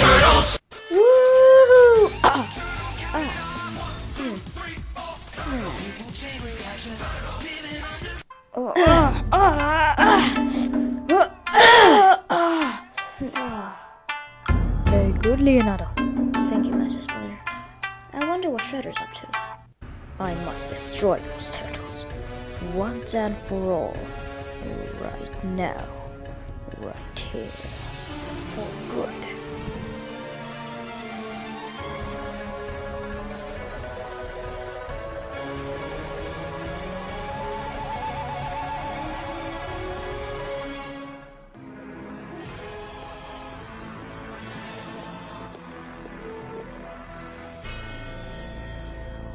Ninja Turtles! Woo! Ah, ah. Hmm. Oh, ah. Very good, Leonardo. Thank you, Master Splinter. I wonder what Shredder's up to. I must destroy those turtles. Once and for all. Right now. Right here. For good.